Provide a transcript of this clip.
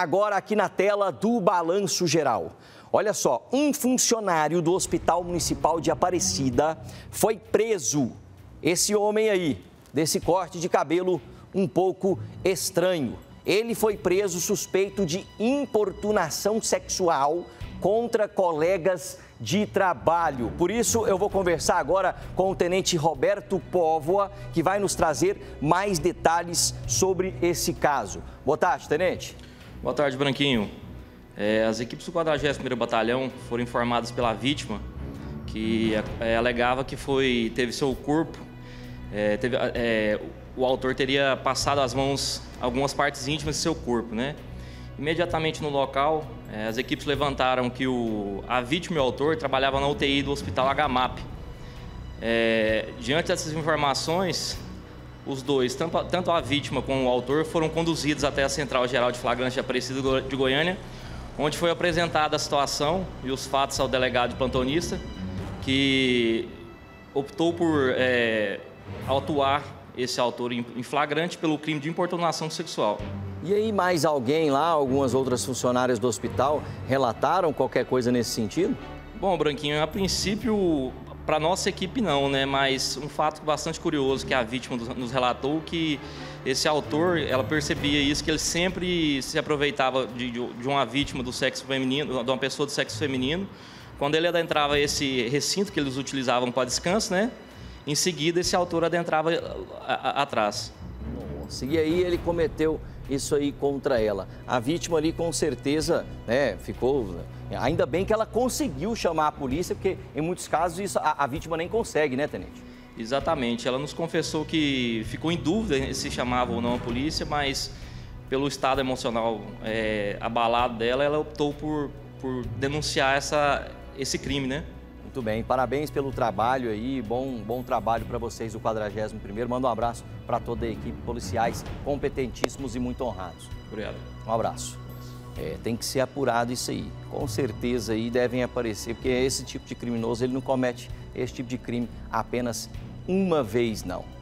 agora aqui na tela do Balanço Geral. Olha só, um funcionário do Hospital Municipal de Aparecida foi preso. Esse homem aí, desse corte de cabelo um pouco estranho. Ele foi preso suspeito de importunação sexual contra colegas de trabalho. Por isso, eu vou conversar agora com o tenente Roberto Póvoa, que vai nos trazer mais detalhes sobre esse caso. Boa tarde, tenente. Boa tarde, Branquinho. É, as equipes do 41º Batalhão foram informadas pela vítima que é, alegava que foi teve seu corpo, é, teve, é, o autor teria passado as mãos algumas partes íntimas de seu corpo, né? Imediatamente no local, é, as equipes levantaram que o, a vítima e o autor trabalhavam na UTI do Hospital HMAP. É, diante dessas informações, os dois, tanto, tanto a vítima como o autor, foram conduzidos até a Central Geral de Flagrante de Aparecida de Goiânia, onde foi apresentada a situação e os fatos ao delegado plantonista, que optou por é, autuar esse autor em flagrante pelo crime de importunação sexual. E aí, mais alguém lá, algumas outras funcionárias do hospital, relataram qualquer coisa nesse sentido? Bom, Branquinho, a princípio, para nossa equipe não, né? Mas um fato bastante curioso que a vítima nos relatou que esse autor, ela percebia isso, que ele sempre se aproveitava de, de uma vítima do sexo feminino, de uma pessoa do sexo feminino. Quando ele adentrava esse recinto que eles utilizavam para descanso, né? Em seguida, esse autor adentrava atrás. Nossa, e aí ele cometeu isso aí contra ela. A vítima ali com certeza, né, ficou. Ainda bem que ela conseguiu chamar a polícia, porque em muitos casos isso, a, a vítima nem consegue, né, tenente? Exatamente. Ela nos confessou que ficou em dúvida se chamava ou não a polícia, mas pelo estado emocional é, abalado dela, ela optou por, por denunciar essa, esse crime, né? Muito bem, parabéns pelo trabalho aí, bom, bom trabalho para vocês do 41º. Manda um abraço para toda a equipe, policiais competentíssimos e muito honrados. Obrigado. Um abraço. É, tem que ser apurado isso aí. Com certeza aí devem aparecer, porque esse tipo de criminoso ele não comete esse tipo de crime apenas uma vez, não.